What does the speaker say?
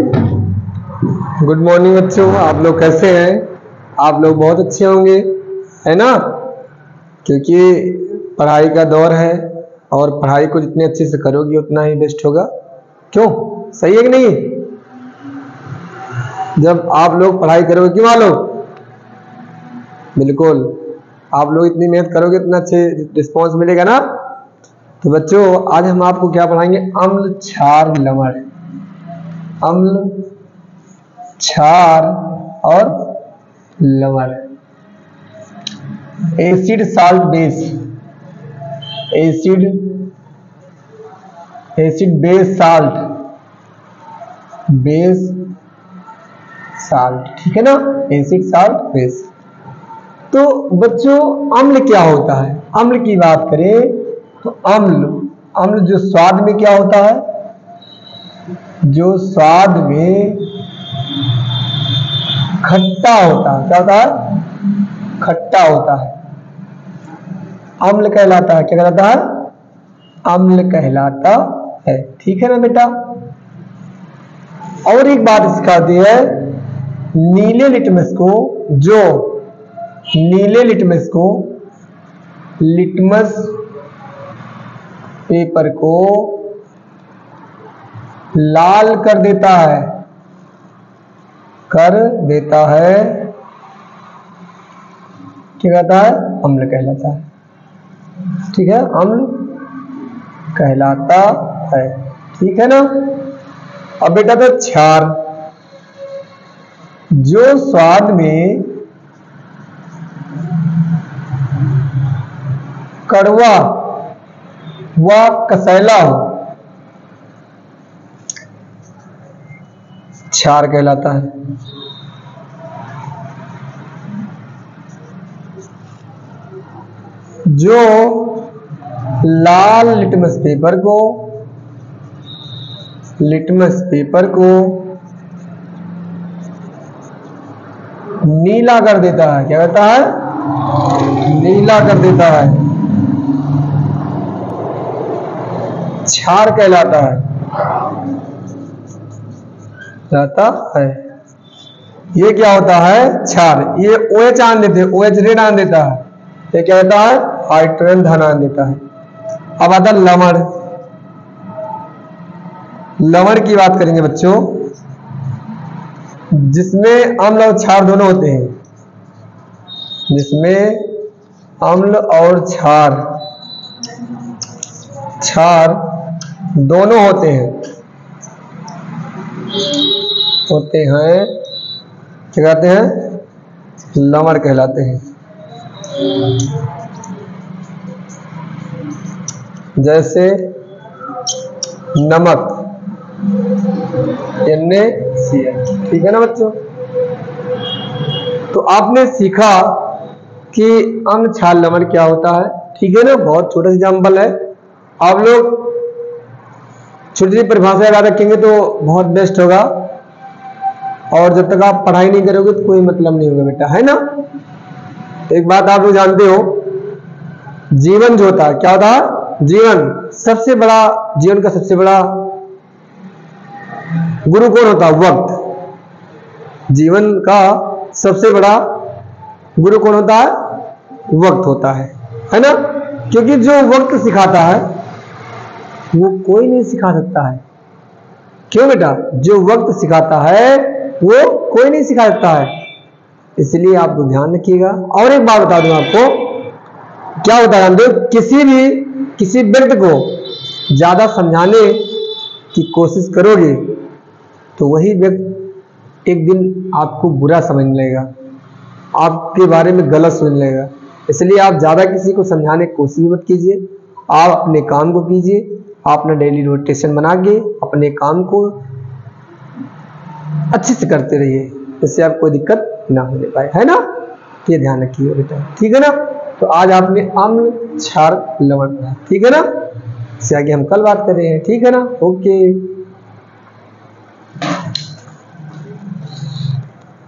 Good morning बच्चों। आप लोग कैसे हैं? आप लोग बहुत अच्छे होंगे, है ना? क्योंकि पढ़ाई का दौर है और पढ़ाई को जितने अच्छे से करोगे, उतना ही बेस्ट होगा। क्यों? सही है कि नहीं? जब आप लोग पढ़ाई करोगे, क्यों मान बिल्कुल। आप लोग इतनी मेहनत करोगे, इतना अच्छे रिस्पॉन्स मिलेगा ना? तो बच्चों, आज हम आपको क्या पढ़ाएँगे? अम्ल क्षार लवण अम्ल, क्षार और लवण। Acid salt base acid acid base salt base salt ठीक है ना? एसिड साल्ट बेस तो बच्चों, अम्ल क्या होता है? अम्ल की बात करें तो अम्ल अम्ल जो स्वाद में क्या होता है? जो स्वाद में खट्टा होता है, क्या होता है? खट्टा होता है। अम्ल कहलाता है, क्या कहलाता है? अम्ल कहलाता है। ठीक है ना बेटा? और एक बात सिखाती है, नीले लिटमस को जो, नीले लिटमस को, लिटमस पेपर को लाल कर देता है। कर देता है। क्या कहता है? अम्ल कहलाता है। ठीक है? अम्ल कहलाता है। ठीक है ना? अब बेटा तो क्षार। जो स्वाद में कड़वा व कसैला हो क्षार कहलाता है। जो लाल लिटमस पेपर को, लिटमस पेपर को नीला कर देता है। क्या कहता है? नीला कर देता है। क्षार कहलाता है। कहता है। ये क्या होता है? क्षार। ये ओ एच आन देते ओ एच रेड आन देता है। ये क्या होता है? हाइड्रोजन धन आन देता है। अब आता लवण। लवण की बात करेंगे बच्चों। जिसमें अम्ल और क्षार दोनों होते हैं। जिसमें अम्ल और क्षार। क्षार दोनों होते हैं। होते हैं, क्या कहते हैं? लवर कहलाते हैं। जैसे नमक ठीक है ना बच्चों? तो आपने सीखा कि अम्ल छाल लवण क्या होता है। ठीक है ना? बहुत छोटा सा एग्ज़ाम्पल है। आप लोग छोटी सी परिभाषा याद रखेंगे तो बहुत बेस्ट होगा। और जब तक आप पढ़ाई नहीं करोगे तो कोई मतलब नहीं होगा बेटा, है ना? एक बात आप लोग जानते हो, जीवन जो होता है क्या होता जीवन, सबसे बड़ा, जीवन का सबसे बड़ा गुरु कौन होता? है वक्त। जीवन का सबसे बड़ा गुरु कौन होता है? वक्त होता है है ना? क्योंकि जो वक्त सिखाता है, वो कोई नहीं सिखा सकता है। क्यों बेटा? जो वक्त सिखाता है वो कोई नहीं सिखा सकता है। इसलिए आप ध्यान रखिएगा। और एक बात बता दूँ आपको, क्या होता है दो किसी भी, किसी व्यक्ति को ज़्यादा समझाने की कोशिश करोगे तो वही व्यक्ति एक दिन आपको बुरा समझ लेगा आपके बारे में गलत सुन लेगा इसलिए आप ज़्यादा किसी को समझाने की कोशिश मत कीजिए। आप अपने काम को कीजिए। आप अपना डेली रोटेशन बना के अपने काम को अच्छे से करते रहिए, इससे आप कोई दिक्कत ना होने पाए। है ना? ये ध्यान रखिए बेटा। ठीक है ना? तो आज आपने अम्ल क्षार लवण ठीक है ना? इससे आगे हम कल बात कर रहे हैं। ठीक है ना? ओके।